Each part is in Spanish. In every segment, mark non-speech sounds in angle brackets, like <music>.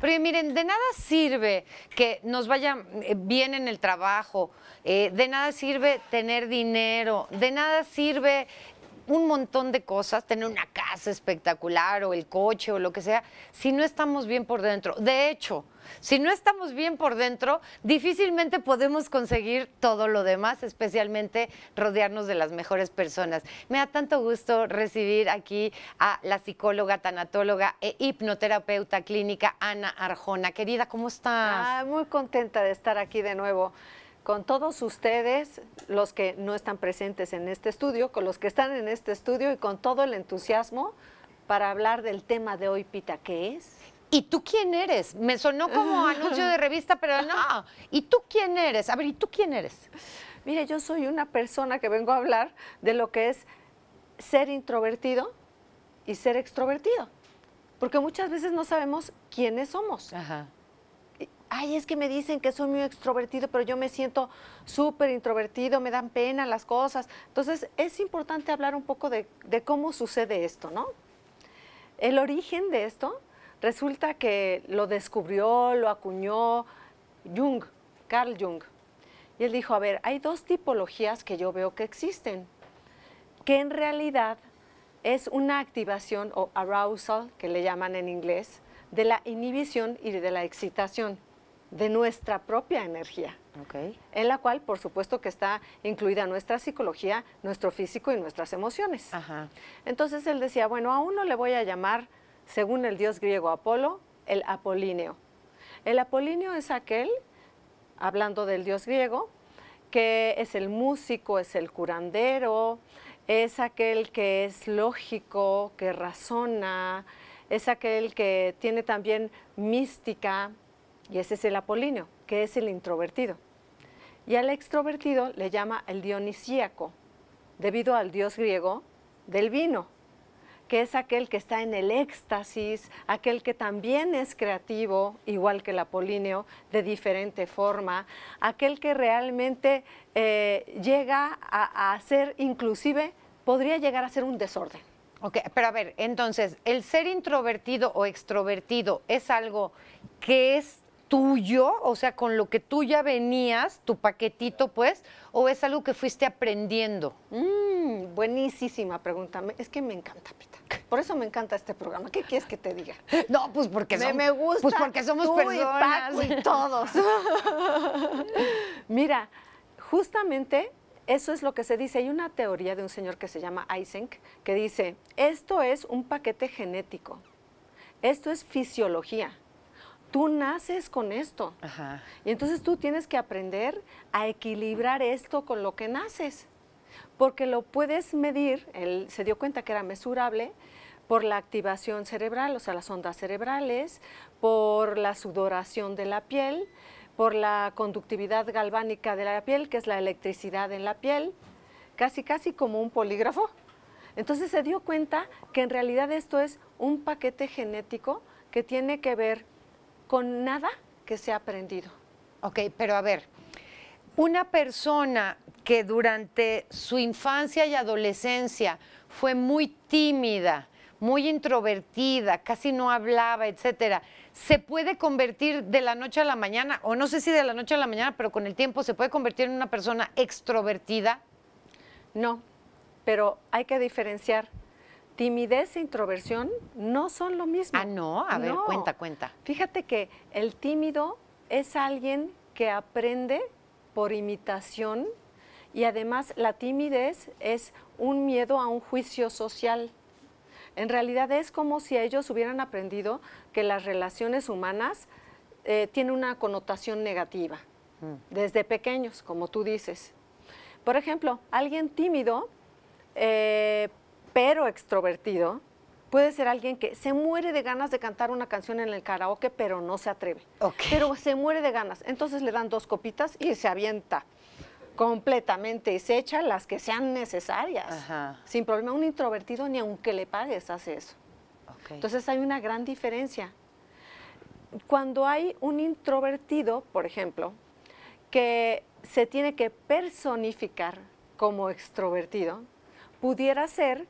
Porque miren, de nada sirve que nos vaya eh, bien en el trabajo, eh, de nada sirve tener dinero, de nada sirve un montón de cosas, tener una casa espectacular o el coche o lo que sea, si no estamos bien por dentro. De hecho, si no estamos bien por dentro, difícilmente podemos conseguir todo lo demás, especialmente rodearnos de las mejores personas. Me da tanto gusto recibir aquí a la psicóloga, tanatóloga e hipnoterapeuta clínica Ana Arjona. Querida, ¿cómo estás? Muy contenta de estar aquí de nuevo con todos ustedes, los que no están presentes en este estudio, con los que están en este estudio y con todo el entusiasmo para hablar del tema de hoy, Pita, ¿qué es? ¿Y tú quién eres? Me sonó como <laughs> anuncio de revista, pero no. ¿Y tú quién eres? A ver, ¿y tú quién eres? Mire, yo soy una persona que vengo a hablar de lo que es ser introvertido y ser extrovertido. Porque muchas veces no sabemos quiénes somos. Ajá ay, es que me dicen que soy muy extrovertido, pero yo me siento súper introvertido, me dan pena las cosas. Entonces, es importante hablar un poco de, cómo sucede esto, ¿no? El origen de esto resulta que lo descubrió, lo acuñó Jung, Carl Jung. Y él dijo, a ver, hay dos tipologías que yo veo que existen, que en realidad es una activación o arousal, que le llaman en inglés, de la inhibición y de la excitación de nuestra propia energía, en la cual por supuesto que está incluida nuestra psicología, nuestro físico y nuestras emociones. Entonces él decía, bueno, a uno le voy a llamar, según el dios griego Apolo, el apolíneo. El apolíneo es aquel, hablando del dios griego, que es el músico, es el curandero, es aquel que es lógico, que razona, es aquel que tiene también mística, y ese es el apolíneo, que es el introvertido. Y al extrovertido le llama el dionisíaco, debido al dios griego del vino, que es aquel que está en el éxtasis, aquel que también es creativo, igual que el apolíneo, de diferente forma, aquel que realmente eh, llega a, a ser, inclusive, podría llegar a ser un desorden. Ok, pero a ver, entonces, ¿el ser introvertido o extrovertido es algo que es tuyo, o sea, con lo que tú ya venías, tu paquetito, pues, o es algo que fuiste aprendiendo? Mm, buenísima pregunta. Es que me encanta, Pita. Por eso me encanta este programa. ¿Qué quieres que te diga? <laughs> No, pues porque me, me gusta. Pues porque somos personas. Y, <laughs> todos. <laughs> Mira, justamente eso es lo que se dice. Hay una teoría de un señor que se llama Eysenck que dice, esto es un paquete genético. Esto es fisiología tú naces con esto. Y entonces tú tienes que aprender a equilibrar esto con lo que naces. Porque lo puedes medir, él se dio cuenta que era mesurable por la activación cerebral, o sea, las ondas cerebrales, por la sudoración de la piel, por la conductividad galvánica de la piel, que es la electricidad en la piel, casi casi como un polígrafo. Entonces se dio cuenta que en realidad esto es un paquete genético que tiene que ver con nada que se ha aprendido. Ok, pero a ver, una persona que durante su infancia y adolescencia fue muy tímida, muy introvertida, casi no hablaba, etcétera, ¿se puede convertir de la noche a la mañana, o no sé si de la noche a la mañana, pero con el tiempo se puede convertir en una persona extrovertida? No, pero hay que diferenciar timidez e introversión no son lo mismo. Ah, no, a ver, cuenta, cuenta. Fíjate que el tímido es alguien que aprende por imitación y además la timidez es un miedo a un juicio social. En realidad es como si ellos hubieran aprendido que las relaciones humanas eh, tienen una connotación negativa, mm. desde pequeños, como tú dices. Por ejemplo, alguien tímido eh, pero extrovertido, puede ser alguien que se muere de ganas de cantar una canción en el karaoke, pero no se atreve. Pero se muere de ganas. Entonces le dan dos copitas y se avienta completamente y se echa las que sean necesarias. Sin problema. Un introvertido, ni aunque le pagues, hace eso. Entonces hay una gran diferencia. Cuando hay un introvertido, por ejemplo, que se tiene que personificar como extrovertido, pudiera ser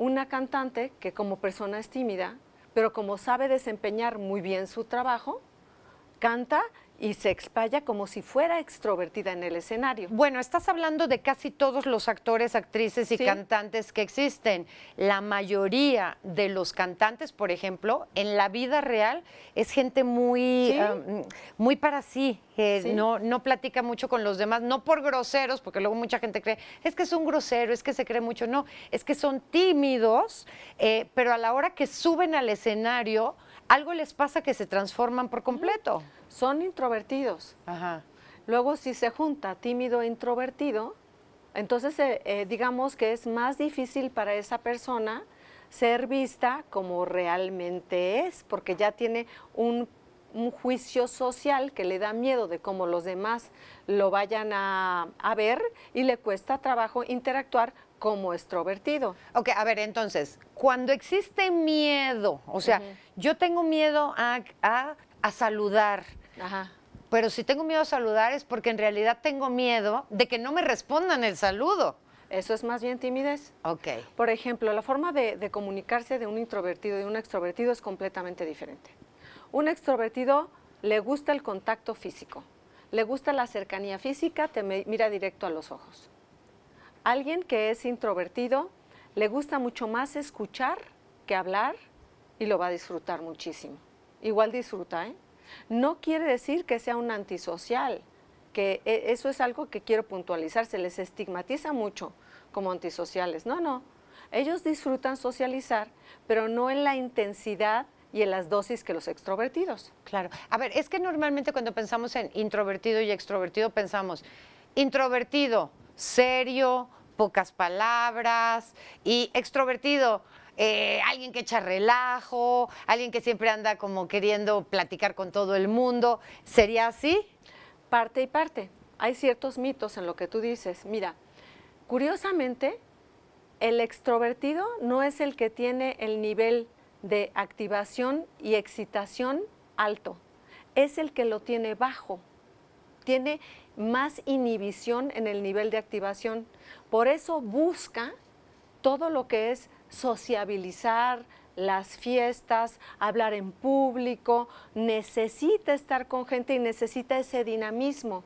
una cantante que como persona es tímida, pero como sabe desempeñar muy bien su trabajo, canta y se expaya como si fuera extrovertida en el escenario. Bueno, estás hablando de casi todos los actores, actrices y Sí. cantantes que existen. La mayoría de los cantantes, por ejemplo, en la vida real es gente muy, Sí. um, muy para sí, que Sí. no, no platica mucho con los demás, no por groseros, porque luego mucha gente cree, es que es un grosero, es que se cree mucho, no, es que son tímidos, eh, pero a la hora que suben al escenario, algo les pasa que se transforman por completo. Son introvertidos. Ajá. Luego, si se junta tímido e introvertido, entonces eh, eh, digamos que es más difícil para esa persona ser vista como realmente es, porque ya tiene un, un juicio social que le da miedo de cómo los demás lo vayan a, a ver y le cuesta trabajo interactuar como extrovertido. Ok, a ver, entonces, cuando existe miedo, o sea, yo tengo miedo a, a- a saludar, Ajá. pero si tengo miedo a saludar es porque en realidad tengo miedo de que no me respondan el saludo. Eso es más bien timidez. Ok. Por ejemplo, la forma de, de comunicarse de un introvertido y un extrovertido es completamente diferente. Un extrovertido le gusta el contacto físico, le gusta la cercanía física, te mira directo a los ojos. Alguien que es introvertido le gusta mucho más escuchar que hablar y lo va a disfrutar muchísimo. Igual disfruta, ¿eh? No quiere decir que sea un antisocial, que e- eso es algo que quiero puntualizar, se les estigmatiza mucho como antisociales. No, no. Ellos disfrutan socializar, pero no en la intensidad y en las dosis que los extrovertidos. Claro. A ver, es que normalmente cuando pensamos en introvertido y extrovertido pensamos introvertido, serio, pocas palabras y extrovertido. eh, alguien que echa relajo, alguien que siempre anda como queriendo platicar con todo el mundo. ¿Sería así? Parte y parte. Hay ciertos mitos en lo que tú dices. Mira, curiosamente, el extrovertido no es el que tiene el nivel de activación y excitación alto, es el que lo tiene bajo. Tiene más inhibición en el nivel de activación. Por eso busca todo lo que es sociabilizar, las fiestas, hablar en público, necesita estar con gente y necesita ese dinamismo.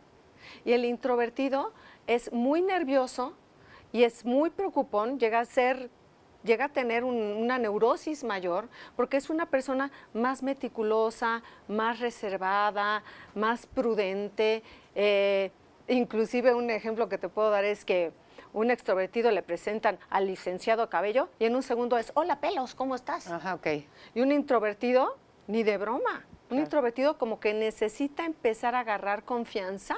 Y el introvertido es muy nervioso y es muy preocupón, llega a ser llega a tener un- una neurosis mayor porque es una persona más meticulosa, más reservada, más prudente. eh, inclusive un ejemplo que te puedo dar es que un extrovertido le presentan al licenciado Cabello y en un segundo es, hola pelos, ¿cómo estás? Ajá, ok. Y un introvertido, ni de broma. Un Claro. introvertido como que necesita empezar a agarrar confianza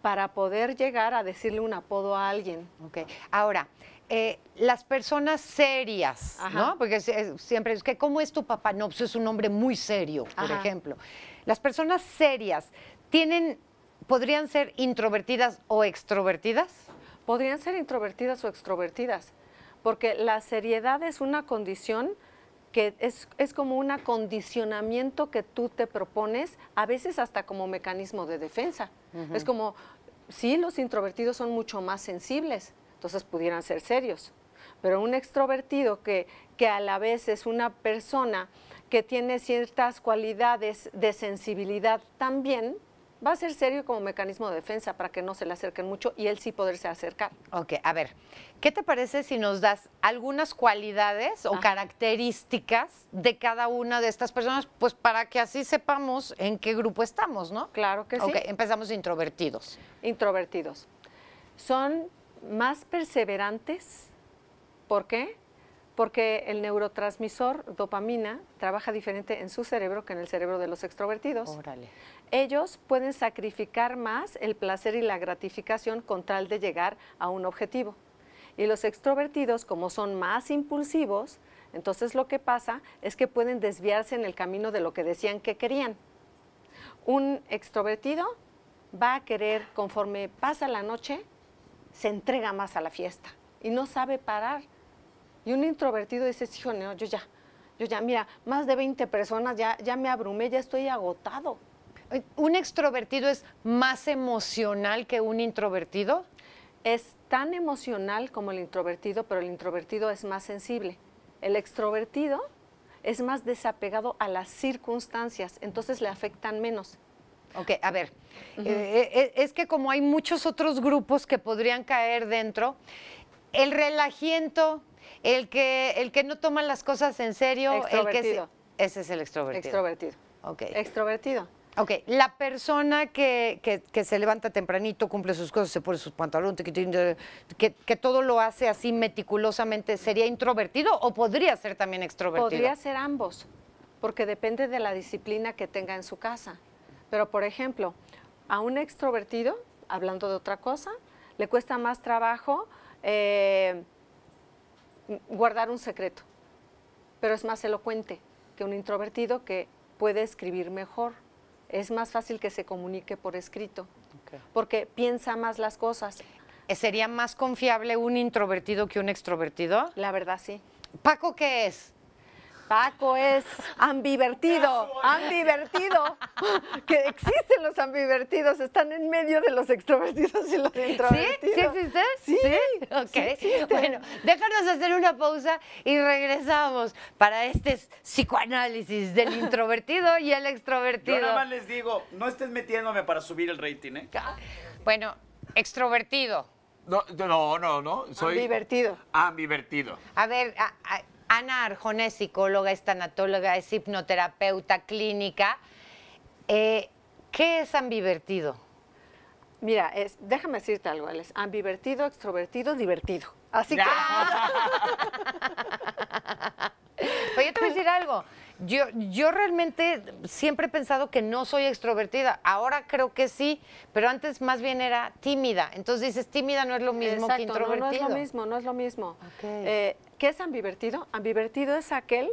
para poder llegar a decirle un apodo a alguien. Ok. Ahora, eh, las personas serias, Ajá. ¿no? Porque si- siempre es que, ¿cómo es tu papá? No, pues es un hombre muy serio, por Ajá. ejemplo. Las personas serias tienen, podrían ser introvertidas o extrovertidas. Podrían ser introvertidas o extrovertidas, porque la seriedad es una condición que es, es como un acondicionamiento que tú te propones, a veces hasta como mecanismo de defensa. Es como, sí, los introvertidos son mucho más sensibles, entonces pudieran ser serios, pero un extrovertido que, que a la vez es una persona que tiene ciertas cualidades de sensibilidad también, va a ser serio como mecanismo de defensa para que no se le acerquen mucho y él sí poderse acercar. Ok, a ver, ¿qué te parece si nos das algunas cualidades o Ajá. características de cada una de estas personas? Pues para que así sepamos en qué grupo estamos, ¿no? Claro que sí. Ok, empezamos introvertidos. Introvertidos. Son más perseverantes. ¿Por qué? Porque el neurotransmisor dopamina trabaja diferente en su cerebro que en el cerebro de los extrovertidos. Órale. Ellos pueden sacrificar más el placer y la gratificación con tal de llegar a un objetivo. Y los extrovertidos, como son más impulsivos, entonces lo que pasa es que pueden desviarse en el camino de lo que decían que querían. Un extrovertido va a querer, conforme pasa la noche, se entrega más a la fiesta y no sabe parar. Y un introvertido dice, hijo, no, yo ya, yo ya, mira, más de 20 personas, ya, ya me abrumé, ya estoy agotado. ¿Un extrovertido es más emocional que un introvertido? Es tan emocional como el introvertido, pero el introvertido es más sensible. El extrovertido es más desapegado a las circunstancias, entonces le afectan menos. Ok, a ver, eh, eh, es que como hay muchos otros grupos que podrían caer dentro, el relajiento, el que, el que no toma las cosas en serio, el que se- Extrovertido. ese es el extrovertido. Extrovertido. Ok. Extrovertido. Ok, la persona que, que- que se levanta tempranito, cumple sus cosas, se pone sus pantalones, que todo lo hace así meticulosamente, ¿sería introvertido o podría ser también extrovertido? Podría ser ambos, porque depende de la disciplina que tenga en su casa. Pero, por ejemplo, a un extrovertido, hablando de otra cosa, le cuesta más trabajo eh, guardar un secreto, pero es más elocuente que un introvertido que puede escribir mejor. Es más fácil que se comunique por escrito, porque piensa más las cosas. Eh, ¿Sería más confiable un introvertido que un extrovertido? La verdad, sí. Paco, ¿qué es? Paco es ambivertido, ambivertido. Que existen los ambivertidos, están en medio de los extrovertidos y los ¿Sí? introvertidos. ¿Sí existe? Sí, Ok. sí existen. bueno, déjanos hacer una pausa y regresamos para este psicoanálisis del introvertido y el Yo extrovertido. nada más les digo, no estés metiéndome para subir el rating, ¿eh? Bueno, extrovertido. No, no, no, no. Soy Ambivertido. ambivertido. A ver, a- a- Ana Arjona es psicóloga, es tanatóloga, es hipnoterapeuta clínica. Eh, ¿Qué es ambivertido? Mira, es, déjame decirte algo, Alex. Ambivertido, extrovertido, divertido. Así que <laughs> Pero yo te voy a decir algo. Yo, yo realmente siempre he pensado que no soy extrovertida. Ahora creo que sí, pero antes más bien era tímida. Entonces dices, tímida no es lo mismo que Exacto, no, introvertido. no es lo mismo, no es lo mismo. Ok. Eh, ¿Qué es ambivertido? Ambivertido es aquel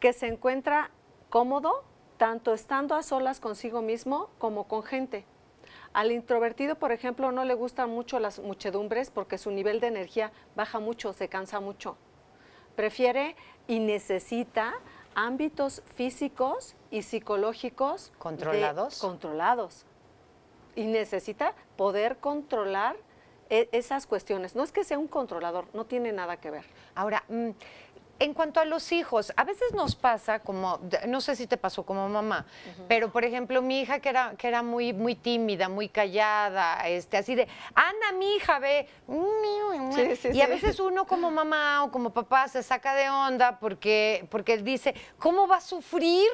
que se encuentra cómodo tanto estando a solas consigo mismo como con gente. Al introvertido, por ejemplo, no le gustan mucho las muchedumbres porque su nivel de energía baja mucho, se cansa mucho. Prefiere y necesita ámbitos físicos y psicológicos de- ¿Controlados? controlados y necesita poder controlar esas cuestiones. No es que sea un controlador, no tiene nada que ver. Ahora, mm, en cuanto a los hijos, a veces nos pasa como, no sé si te pasó como mamá, pero por ejemplo, mi hija que era, que era muy, muy tímida, muy callada, este, así de, Ana, mi hija, ve. Sí, sí, y a sí. veces uno como mamá o como papá se saca de onda porque, porque él dice, ¿cómo va a sufrir?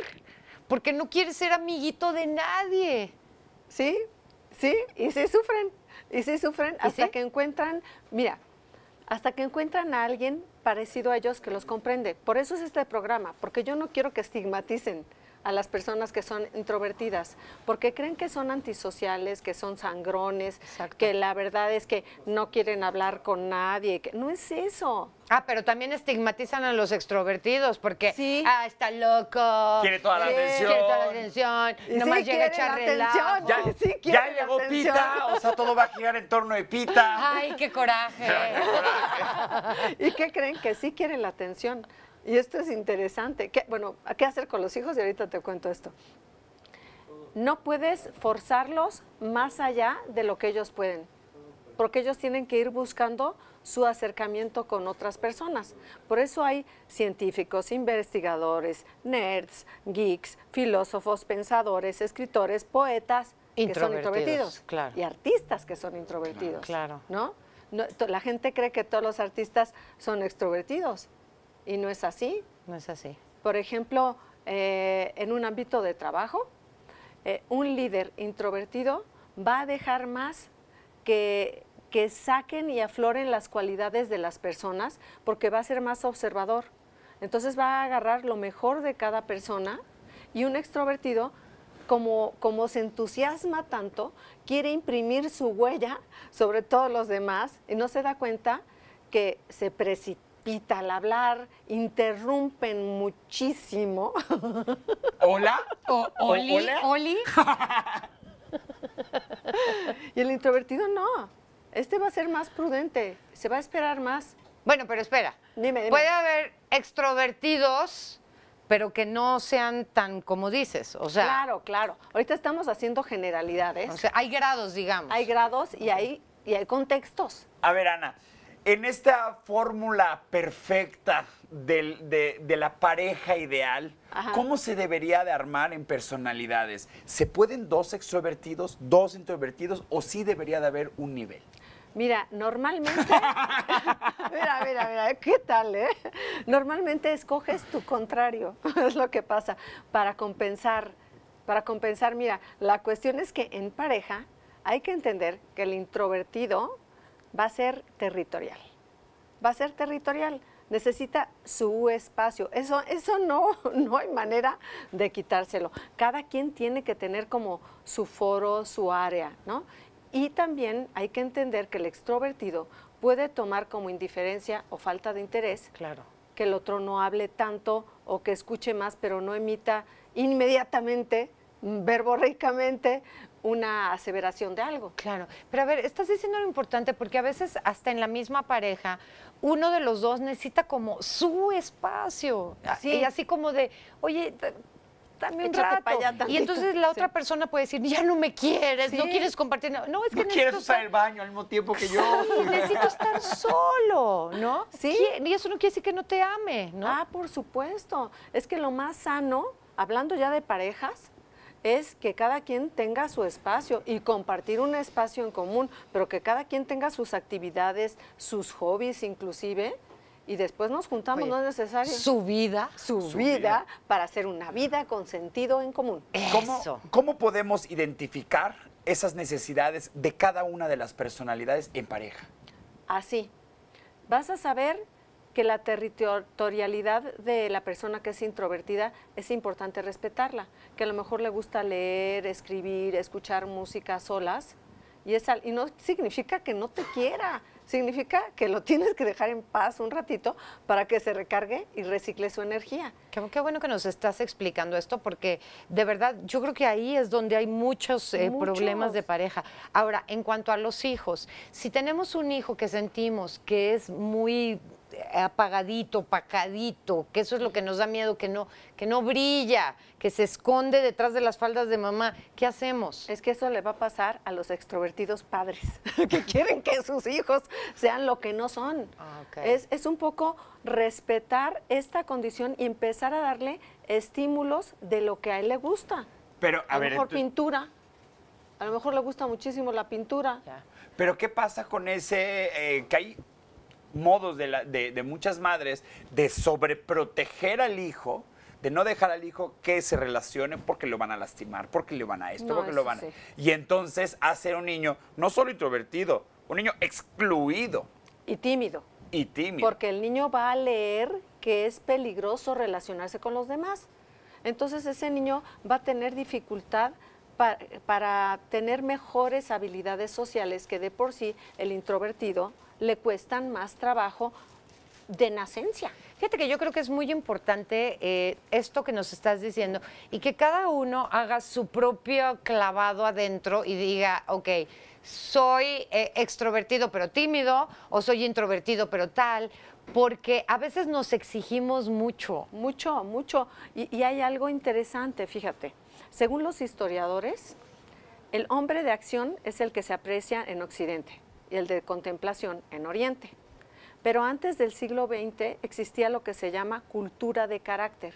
Porque no quiere ser amiguito de nadie. Sí, sí, y sí sufren, y sí sufren hasta sí? que encuentran, mira, hasta que encuentran a alguien parecido a ellos que los comprende. Por eso es este programa, porque yo no quiero que estigmaticen a las personas que son introvertidas, porque creen que son antisociales, que son sangrones, Exacto. que la verdad es que no quieren hablar con nadie, que no es eso. Ah, pero también estigmatizan a los extrovertidos porque, Sí. ah, está loco. Quiere toda la Sí, atención. Quiere toda la atención. Y nomás sí llega a quiere echar la relajo. atención. Ya, Ay, sí, ya llegó atención. Pita, o sea, todo va a girar en torno de Pita. Ay, qué coraje. <laughs> <laughs> ¿Y qué creen? Que sí quieren la atención. Y esto es interesante. ¿Qué, bueno, ¿qué hacer con los hijos? Y ahorita te cuento esto. No puedes forzarlos más allá de lo que ellos pueden, porque ellos tienen que ir buscando su acercamiento con otras personas. Por eso hay científicos, investigadores, nerds, geeks, filósofos, pensadores, escritores, poetas que son Introvertidos, claro. y artistas que son introvertidos. Claro. ¿no? La gente cree que todos los artistas son extrovertidos y no es así. No es así. Por ejemplo, eh, en un ámbito de trabajo, eh, un líder introvertido va a dejar más que, que saquen y afloren las cualidades de las personas porque va a ser más observador. Entonces va a agarrar lo mejor de cada persona y un extrovertido, como, como se entusiasma tanto, quiere imprimir su huella sobre todos los demás y no se da cuenta que se precipita al hablar, interrumpen muchísimo. <laughs> Hola. O- Oli, hola. Oli. <laughs> Y el introvertido no. Este va a ser más prudente, se va a esperar más. Bueno, pero espera. Dime, dime. Puede haber extrovertidos, pero que no sean tan como dices. O sea, Claro, claro. Ahorita estamos haciendo generalidades. o sea, hay grados, digamos. hay grados y hay, y hay contextos. A ver, Ana, en esta fórmula perfecta del- de, de la pareja ideal, Ajá. ¿cómo se debería de armar en personalidades? ¿Se pueden dos extrovertidos, dos introvertidos o sí debería de haber un nivel? Mira, normalmente, <laughs> mira, mira, mira, ¿qué tal, eh? Normalmente escoges tu contrario, <laughs> es lo que pasa, para compensar, para compensar, mira, la cuestión es que en pareja hay que entender que el introvertido va a ser territorial, va a ser territorial, necesita su espacio, eso, eso no, <laughs> no hay manera de quitárselo, cada quien tiene que tener como su foro, su área, ¿no? Y también hay que entender que el extrovertido puede tomar como indiferencia o falta de interés Claro. que el otro no hable tanto o que escuche más, pero no emita inmediatamente, verborreicamente, una aseveración de algo. Claro, pero a ver, estás diciendo lo importante porque a veces hasta en la misma pareja uno de los dos necesita como su espacio A- Sí. y así como de, oye, dame un Échate rato. allá y entonces la otra Sí. persona puede decir, ya no me quieres, no Sí. quieres compartir, nada". no, es que No quieres usar estar- el baño al mismo tiempo que yo. necesito estar solo, ¿no? Sí. Y eso no quiere decir que no te ame, ¿no? Ah, por supuesto. Es que lo más sano, hablando ya de parejas, es que cada quien tenga su espacio y compartir un espacio en común, pero que cada quien tenga sus actividades, sus hobbies inclusive, y después nos juntamos, Oye, no es necesario. Su vida. su, su vida, vida. para hacer una vida con sentido en común. ¿Cómo, Eso. ¿Cómo podemos identificar esas necesidades de cada una de las personalidades en pareja? Así, vas a saber que la territorialidad de la persona que es introvertida es importante respetarla, que a lo mejor le gusta leer, escribir, escuchar música solas, y, es y no significa que no te quiera, significa que lo tienes que dejar en paz un ratito para que se recargue y recicle su energía. Qué, qué bueno que nos estás explicando esto, porque de verdad yo creo que ahí es donde hay muchos, eh, problemas de Muchos. pareja. Ahora, en cuanto a los hijos, si tenemos un hijo que sentimos que es muy apagadito, pacadito, que eso es lo que nos da miedo, que no, que no brilla, que se esconde detrás de las faldas de mamá, ¿qué hacemos? Es que eso le va a pasar a los extrovertidos padres, <laughs> que quieren que sus hijos sean lo que no son. Ah, es, es un poco respetar esta condición y empezar a darle estímulos de lo que a él le gusta. Pero, A, a lo ver, mejor pintura, a lo mejor le gusta muchísimo la pintura. Ya. pero ¿qué pasa con ese eh, que hay modos de, la- de- de muchas madres de sobreproteger al hijo, de no dejar al hijo que se relacione porque lo van a lastimar, porque le van a esto, No, porque lo van a... sí. Y entonces hacer un niño no solo introvertido, un niño excluido Y tímido, y tímido. porque el niño va a leer que es peligroso relacionarse con los demás. Entonces ese niño va a tener dificultad pa- para tener mejores habilidades sociales que de por sí el introvertido le cuestan más trabajo de nacencia. Fíjate que yo creo que es muy importante eh, esto que nos estás diciendo y que cada uno haga su propio clavado adentro y diga, ok, soy eh, extrovertido pero tímido o soy introvertido pero tal, porque a veces nos exigimos mucho. Mucho, mucho. Y, y hay algo interesante, fíjate. Según los historiadores, el hombre de acción es el que se aprecia en Occidente y el de contemplación en Oriente. Pero antes del siglo XX existía lo que se llama cultura de carácter,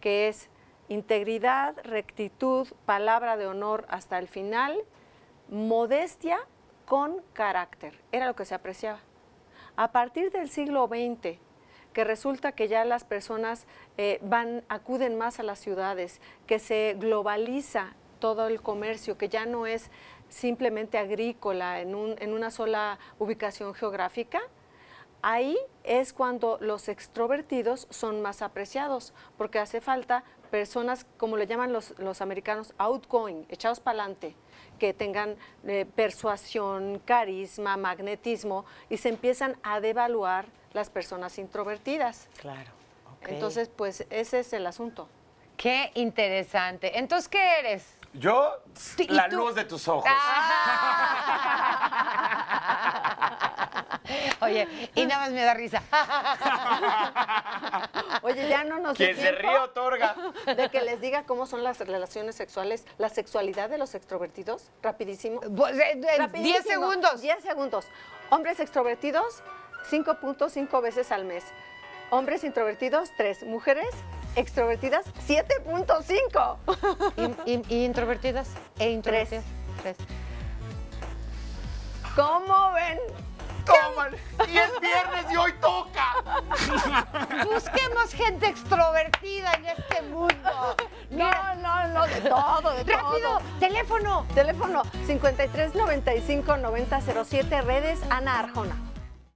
que es integridad, rectitud, palabra de honor hasta el final, modestia con carácter. Era lo que se apreciaba. A partir del siglo XX, que resulta que ya las personas eh, van, acuden más a las ciudades, que se globaliza todo el comercio, que ya no es simplemente agrícola en, un- en una sola ubicación geográfica, ahí es cuando los extrovertidos son más apreciados, porque hace falta personas, como le llaman los, los americanos, outgoing, echados para adelante, que tengan eh, persuasión, carisma, magnetismo, y se empiezan a devaluar las personas introvertidas. Claro. Entonces, pues ese es el asunto. Qué interesante. Entonces, ¿qué eres? Yo, ¿Y la tú? luz de tus ojos. <laughs> Oye, y nada más me da risa. <laughs> Oye, ya no nos Quien se ríe otorga. de que les diga cómo son las relaciones sexuales, la sexualidad de los extrovertidos, rapidísimo. Pues, eh, 10 segundos. 10 segundos. Hombres extrovertidos 5.5 veces al mes. Hombres introvertidos, 3. Mujeres extrovertidas, 7.5. ¿Y, y- y introvertidas? ¿E introvertidas? Tres. ¿Cómo ven? ¡Tómale! ¡Y es viernes y hoy toca! Busquemos gente extrovertida en este mundo. No, no, no, de todo, de ¡Rápido! todo. ¡Teléfono! Teléfono 53 95 90 07, redes Ana Arjona.